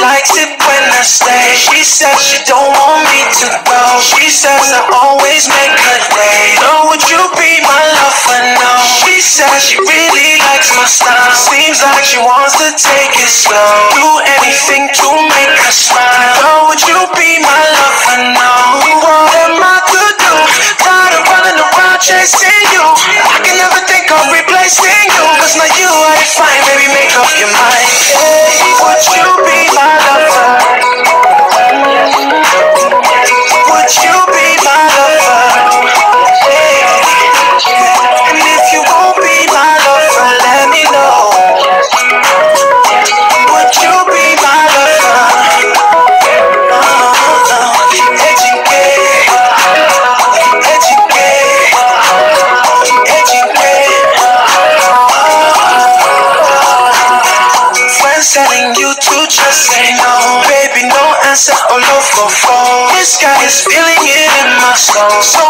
likes it when I stay. She says she don't want me to go. She says I always make her day. So would you be my lover now? She says she really likes my style. Seems like she wants to take it slow. Do anything to make her smile. So would you be my lover now? What am I to do? Tired of running around chasing telling you to just say no, baby. No answer all over phone. This guy is feeling it in my soul. So